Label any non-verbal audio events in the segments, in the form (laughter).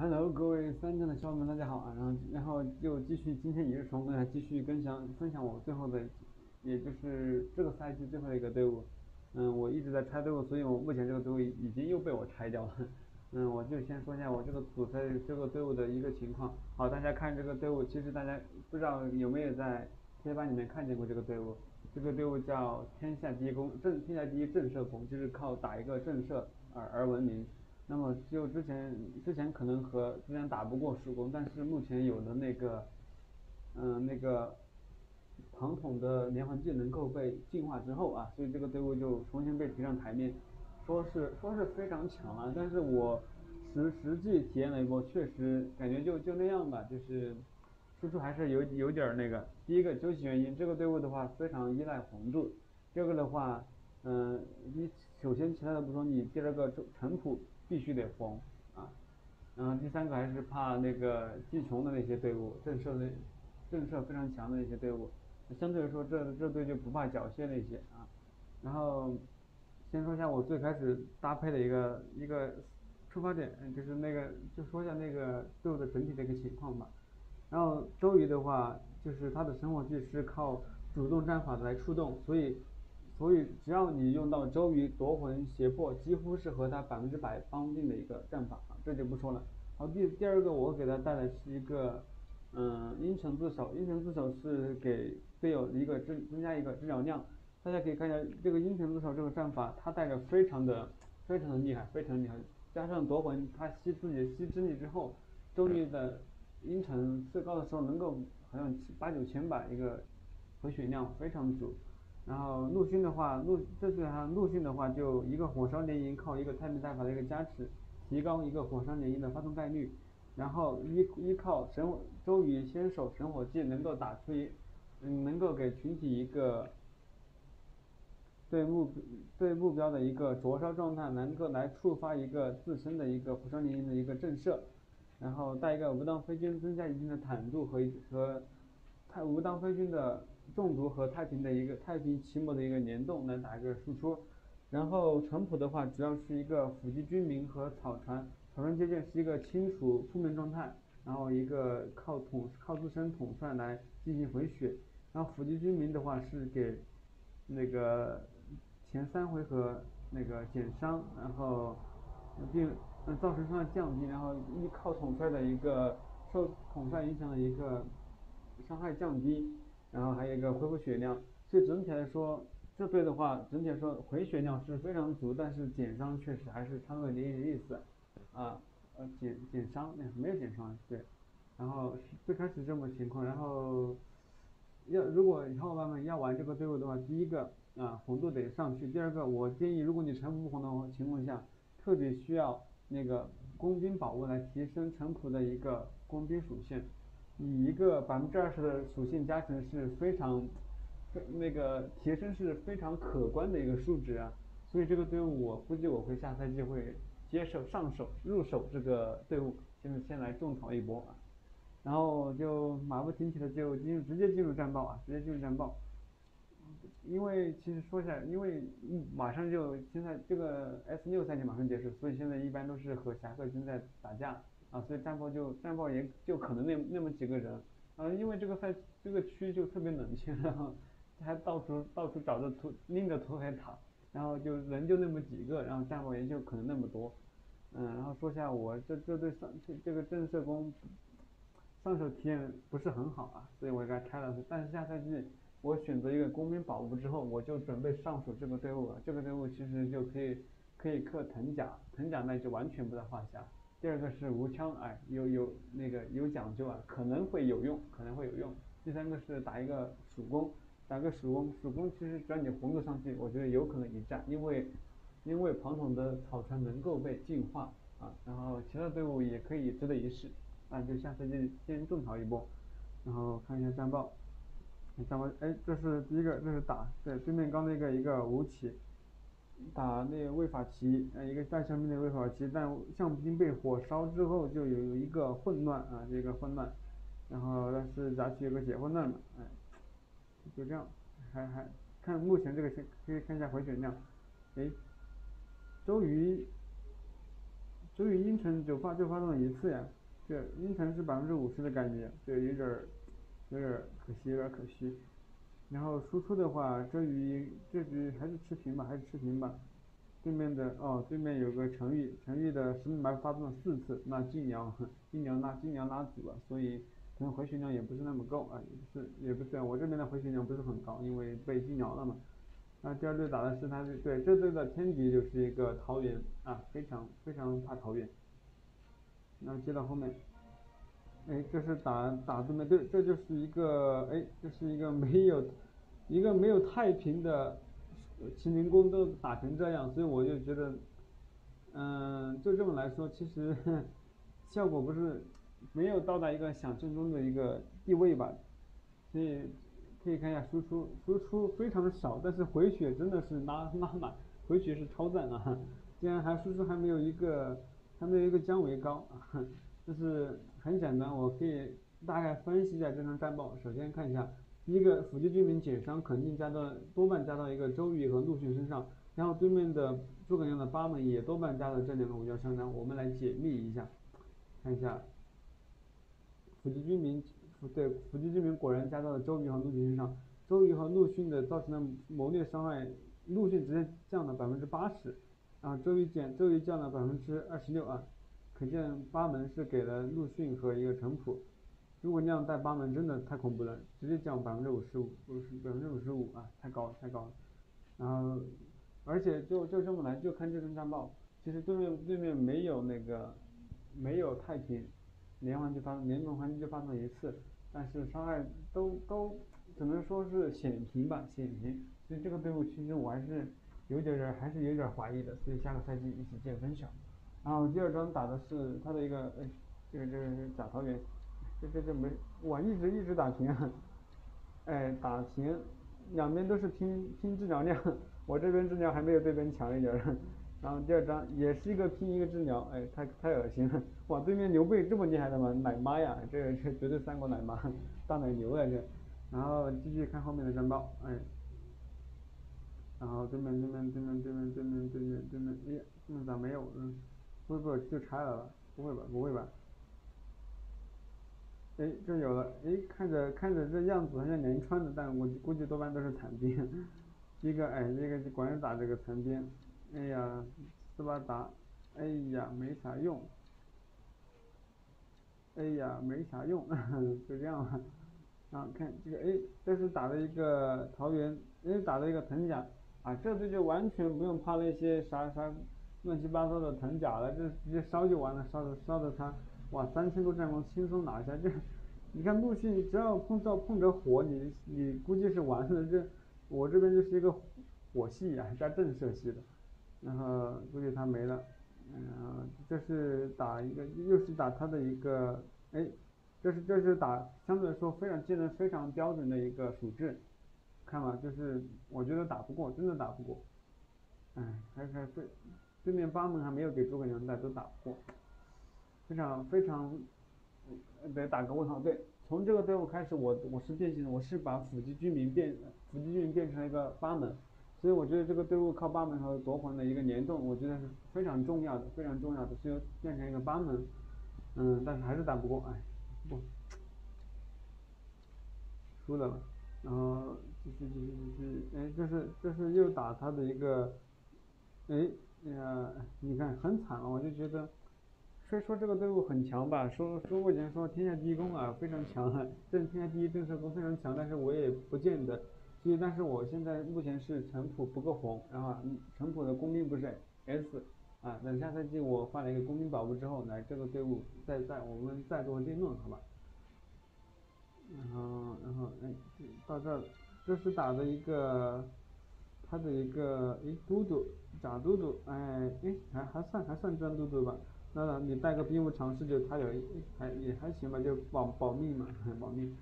Hello，各位三镇的小伙伴们，大家好啊！然后，然后就继续今天也是从呃继续分享分享我最后的，也就是这个赛季最后的一个队伍。嗯，我一直在拆队伍，所以我目前这个队伍已经又被我拆掉了。(laughs) 嗯，我就先说一下我这个组赛这个队伍的一个情况。好，大家看这个队伍，其实大家不知道有没有在贴吧里面看见过这个队伍？这个队伍叫天下第一攻正天下第一震慑攻，就是靠打一个震慑而而闻名。那么就之前之前可能和之前打不过蜀公，但是目前有的那个，嗯那个，庞统的连环计能够被进化之后啊，所以这个队伍就重新被提上台面，说是说是非常强啊，但是我实实际体验了一波，确实感觉就就那样吧，就是输出还是有有点那个。第一个究其原因，这个队伍的话非常依赖红柱，第二个的话，嗯你首先其他的不说，你第二个城普。必须得封啊，然后第三个还是怕那个季琼的那些队伍，震慑的震慑非常强的一些队伍，相对来说这这队就不怕缴械那些啊。然后先说一下我最开始搭配的一个一个出发点，就是那个就说一下那个队伍的整体的一个情况吧。然后周瑜的话，就是他的生活技是靠主动战法来出动，所以。所以只要你用到周瑜夺魂胁迫，几乎是和他百分之百绑定的一个战法，这就不说了。好，第第二个我给他带来是一个，嗯，阴沉自守。阴沉自守是给队友一个增增加一个治疗量。大家可以看一下这个阴沉自守这个战法，它带着非常的非常的厉害，非常厉害。加上夺魂，他吸自己的吸之力之后，周瑜的阴沉最高的时候能够好像八九千吧，一个回血量非常足。然后陆逊的话，陆这次哈陆逊的话就一个火烧连营，靠一个太平大法的一个加持，提高一个火烧连营的发动概率。然后依依靠神周瑜先手神火技能够打出一，嗯能够给群体一个对目对目标的一个灼烧状态，能够来触发一个自身的一个火烧连营的一个震慑。然后带一个无当飞军，增加一定的坦度和和太无当飞军的。中毒和太平的一个太平奇谋的一个联动来打一个输出，然后淳朴的话主要是一个伏击军民和草船，草船借箭是一个清除负面状态，然后一个靠统靠自身统帅来进行回血，然后伏击军民的话是给那个前三回合那个减伤，然后并造成伤害降低，然后依靠统帅的一个受统帅影响的一个伤害降低。然后还有一个恢复血量，所以整体来说，这队的话，整体来说回血量是非常足，但是减伤确实还是差那么一点意思，啊，呃减减伤没有减伤对，然后最开始这么情况，然后要如果小伙伴们要玩这个队伍的话，第一个啊红度得上去，第二个我建议如果你城普不红的情况下，特别需要那个工兵宝物来提升城府的一个工兵属性。以一个百分之二十的属性加成是非常，那个提升是非常可观的一个数值啊，所以这个队伍我估计我会下赛季会接受上手入手这个队伍，先先来种草一波啊，然后就马不停蹄的就进入直接进入战报啊，直接进入战报，因为其实说一下，因为马上就现在这个 S 六赛季马上结束，所以现在一般都是和侠客军在打架。啊，所以战报就战报也就可能那那么几个人，啊，因为这个赛这个区就特别冷清，然后还到处到处找着图拎着图还打，然后就人就那么几个，然后战报也就可能那么多，嗯，然后说下我这这对上这这个震慑弓上手体验不是很好啊，所以我给他开了，但是下赛季我选择一个工兵宝物之后，我就准备上手这个队伍了，这个队伍其实就可以可以克藤甲，藤甲那就完全不在话下。第二个是无枪，哎，有有那个有讲究啊，可能会有用，可能会有用。第三个是打一个曙攻，打个曙攻，曙攻其实只要你红度上去，我觉得有可能一战，因为因为庞统的草船能够被净化啊，然后其他队伍也可以值得一试，那就下赛季先种草一波，然后看一下战报，战报，哎，这是第一个，这是打对对面刚那个一个吴起。打那个魏法奇，呃，一个带枪兵的魏法奇，但象兵被火烧之后就有一个混乱啊，这个混乱，然后但是杂七有个解混乱嘛，哎，就这样，还还看目前这个先可以看一下回血量，哎，周瑜，周瑜阴沉就发就发动了一次呀，这阴沉是百分之五十的概率，这有点儿有点可惜，有点可惜。然后输出的话，这局这局还是持平吧，还是持平吧。对面的哦，对面有个程昱，程昱的十米埋发动了四次，那金辽 (laughs) 金辽拉金辽拉主了，所以可能回血量也不是那么够啊，也不是也不是，我这边的回血量不是很高，因为被金辽了嘛。那第二队打的是他，对这队的天敌就是一个桃园啊，非常非常怕桃园。那接到后面，哎，这是打打对面队，这就是一个哎，这是一个没有一个没有太平的麒麟宫都打成这样，所以我就觉得，嗯，就这么来说，其实效果不是没有到达一个想象中的一个地位吧，所以。可以看一下输出，输出非常少，但是回血真的是拉拉满，回血是超赞啊！(laughs) 竟然还输出还没有一个还没有一个姜维高，(laughs) 就是很简单，我可以大概分析一下这张战报。首先看一下，第一个伏击居民减伤肯定加到多半加到一个周瑜和陆逊身上，然后对面的诸葛亮的八门也多半加到这两个武将身上，我们来解密一下，看一下伏击居民。对，伏击军民果然加到了周瑜和陆逊身上，周瑜和陆逊的造成的谋略伤害，陆逊直接降了百分之八十，啊，周瑜减，周瑜降了百分之二十六啊，可见八门是给了陆逊和一个程普，诸葛亮带八门真的太恐怖了，直接降百分之五十五，五十百分之五十五啊，太高了太高了，然后，而且就就这么来就看这份战报，其实对面对面没有那个，没有太平，连环就发连环环就发动一次。但是伤害都都只能说是险平吧，险平。所以这个队伍其实我还是有点儿还是有点怀疑的。所以下个赛季一起见分晓。然后第二张打的是他的一个，哎，这个这个是假桃园，这这这没，我一直一直打平，哎，打平，两边都是拼拼治疗量，(laughs) 我这边治疗还没有对边强一点。(laughs) 然后第二张也是一个拼一个治疗，哎，太太恶心了！(laughs) 哇，对面刘备这么厉害的吗？奶妈呀，这这绝对三国奶妈，大奶牛啊这。然后继续看后面的战报，哎，然后对面对面对面对面对面对面对面，哎，对面咋没有？不，不就拆了吧？不会吧？不会吧？哎，这有了，哎，看着看着这样子好像连穿的，但我估计多半都是残兵。(laughs) 一个哎，一个果然打这个残兵。哎呀，斯巴达，哎呀，没啥用。哎呀，没啥用，(laughs) 就这样吧。啊，看这个，哎，这是打了一个桃园，哎，打了一个藤甲，啊，这次就完全不用怕那些啥啥乱七八糟的藤甲了，这直接烧就完了，烧的烧的他，哇，三千多战功轻松拿下。这，你看陆逊只要碰到碰着火，你你估计是完了。这我这边就是一个火系呀，加震慑系的。然后估计他没了，嗯，这是打一个，又是打他的一个，哎，这是这是打相对来说非常技能非常标准的一个属质，看吧，就是我觉得打不过，真的打不过，哎，还还对，对面八门还没有给诸葛亮带，都打不过，非常非常，得打个问号。对，从这个队伍开始，我我是变形的，我是把伏击居民变，伏击居民变成了一个八门。所以我觉得这个队伍靠八门和夺魂的一个联动，我觉得是非常重要的，非常重要的，所以变成一个八门，嗯，但是还是打不过，哎，不，输了，然后继续继续继续，哎，这是这是又打他的一个，哎，呀，你看很惨了，我就觉得，虽说这个队伍很强吧，说说过前说天下第一弓啊，非常强，这天下第一震慑弓非常强，但是我也不见得。所以，但是我现在目前是程普不够红，然后程普的工兵不是 S，啊，等下赛季我换了一个工兵宝物之后，来这个队伍再再我们再做定论，好吧？然后然后哎，到这儿，这是打的一个他的一个哎嘟嘟假都督，哎哎还还算还算真都督吧？那你带个兵无常势就他有还也还行吧，就保保命嘛，(laughs) 保命。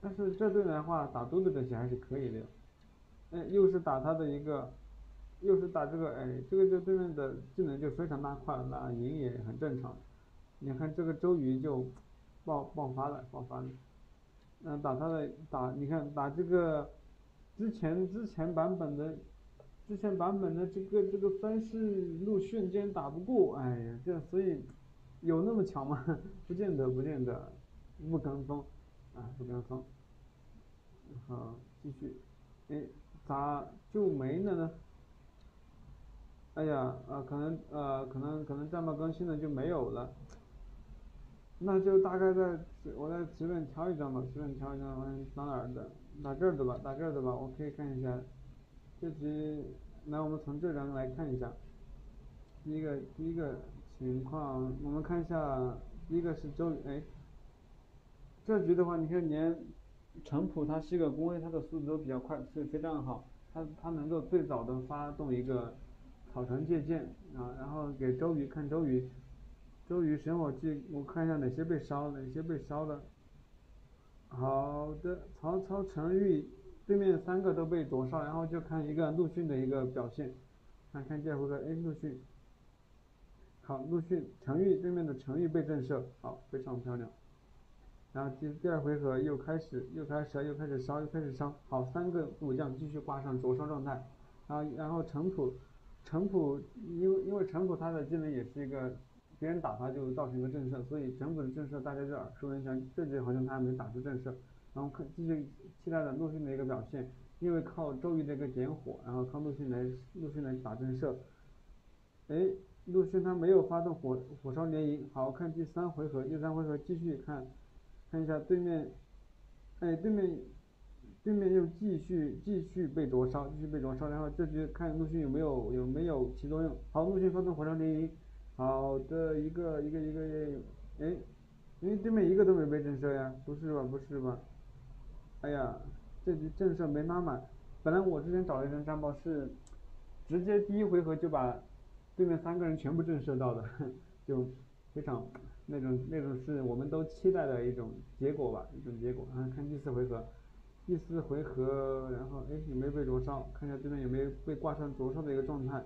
但是这队的话打都督这些还是可以的，哎，又是打他的一个，又是打这个，哎，这个就对面的技能就非常拉胯，那赢也很正常。你看这个周瑜就爆爆发了，爆发了。嗯，打他的打，你看打这个之前之前版本的之前版本的这个这个三世陆逊竟然打不过，哎呀，这所以有那么强吗？(laughs) 不见得，不见得，不跟风，啊，不跟风。好，继续，哎，咋就没了呢？哎呀，呃，可能呃，可能可能战报更新了就没有了。那就大概在，我再随便挑一张吧，随便挑一张，我打哪儿的？打这儿的吧，打这儿的吧，我可以看一下。这局，来我们从这张来看一下。第一个第一个情况，我们看一下，第一个是周瑜哎。这局的话，你看连，陈普他是一个工位，他的速度都比较快，所以非常好。他他能够最早的发动一个草船借箭啊，然后给周瑜看周瑜。周瑜神火记，我看一下哪些被烧，哪些被烧了。好的，曹操、陈玉对面三个都被灼烧，然后就看一个陆逊的一个表现。看看第二回合，哎，陆逊。好，陆逊、陈玉对面的陈玉被震慑，好，非常漂亮。然后第第二回合又开始，又开始，又开始烧，又开始烧。好，三个武将继续挂上灼烧状态。然后然后陈普，陈普因为因为陈普他的技能也是一个。别人打他就造成一个震慑，所以整体的震慑大家就耳熟能详。这局好像他还没打出震慑，然后看继续期待着陆逊的一个表现，因为靠周瑜的一个点火，然后靠陆逊来陆逊来打震慑。哎，陆逊他没有发动火火烧连营，好看第三回合，第三回合继续看，看一下对面，哎对面对面又继续继续被灼烧，继续被灼烧，然后这局看陆逊有没有有没有起作用。好，陆逊发动火烧连营。好的，一个一个一个，哎，因为对面一个都没被震慑呀，不是吧不是吧？哎呀，这局震慑没拉满，本来我之前找了一张战报是，直接第一回合就把对面三个人全部震慑到的，(laughs) 就非常那种那种是我们都期待的一种结果吧，一种结果。啊，看第四回合，第四回合，然后哎有没有被灼烧？看一下对面有没有被挂上灼烧的一个状态。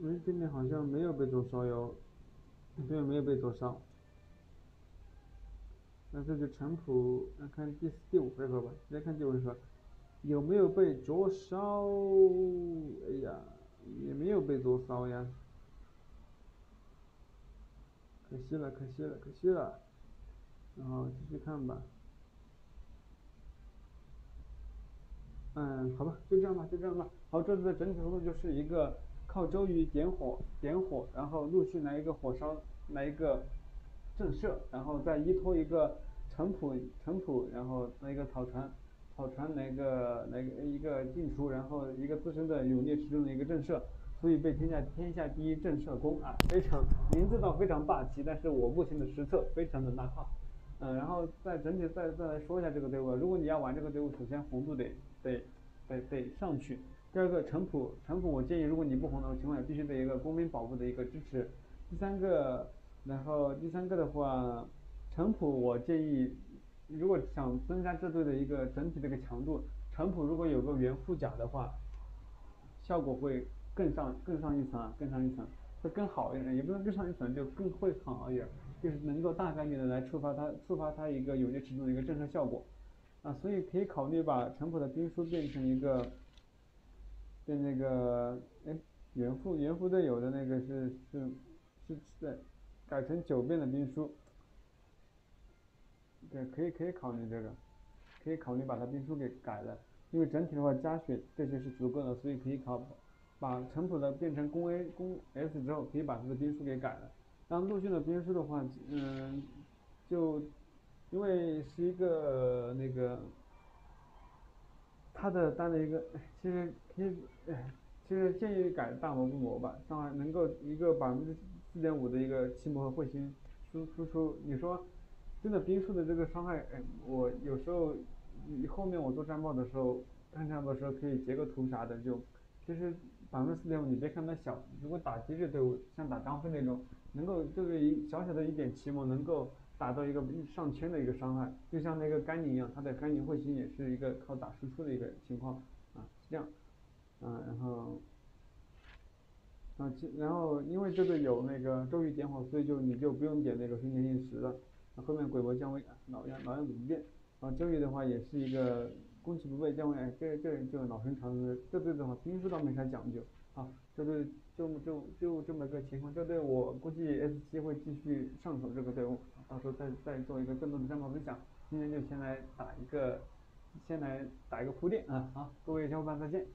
嗯，对面好像没有被灼烧哟，对面没有被灼烧。那这就陈普，来看第四、第五回合吧，直接看第五回合，有没有被灼烧？哎呀，也没有被灼烧呀，可惜了，可惜了，可惜了。然后继续看吧。嗯，好吧，就这样吧，就这样吧。好，这次的整体思路就是一个。靠周瑜点火，点火，然后陆续来一个火烧，来一个震慑，然后再依托一个城普，城普，然后那一个草船，草船来个来一个进出，然后一个自身的勇烈持重的一个震慑，所以被天下天下第一震慑功啊，非常名字倒非常霸气，但是我目前的实测非常的拉胯，嗯，然后再整体再再来说一下这个队伍，如果你要玩这个队伍，首先红度得得得得上去。第二个城普，城普我建议，如果你不红的情况下，必须得一个工兵保护的一个支持。第三个，然后第三个的话，陈普我建议，如果想增加这队的一个整体的一个强度，陈普如果有个原护甲的话，效果会更上更上一层啊，更上一层，会更好一点，也不能更上一层，就更会好一点，就是能够大概率的来触发它触发它一个有力持重的一个震慑效果，啊，所以可以考虑把陈普的兵书变成一个。变那个，哎，原副原副队友的那个是是是是，改成九变的兵书，对，可以可以考虑这个，可以考虑把他兵书给改了，因为整体的话加血这些是足够的，所以可以考，把陈普的变成攻 A 攻 S 之后，可以把他的兵书给改了。然后陆逊的兵书的话，嗯，就因为是一个那个。他的单的一个，其实可以，其实建议改大魔不魔吧，伤害能够一个百分之四点五的一个气魔和彗星输输出。你说，真的冰术的这个伤害，哎，我有时候，后面我做战报的时候，看战报的时候可以截个图啥的，就其实百分之四点五，你别看它小，如果打机制队伍，像打张飞那种，能够这个一小小的一点气魔能够。达到一个上千的一个伤害，就像那个甘宁一样，他的甘宁彗星也是一个靠打输出的一个情况啊，是这样，啊，然后，啊，然后因为这个有那个周瑜点火，所以就你就不用点那个瞬间硬石了，后面鬼魔降位，老样老样子不变，啊，周瑜的话也是一个攻其不备，将为哎，这这就老生常谈。这队的话，兵书倒没啥讲究。啊，这队就就就这么个情况。这队我估计 S 七会继续上手这个队伍，到时候再再做一个更多的战报分享。今天就先来打一个，先来打一个铺垫啊。好，各位小伙伴再见。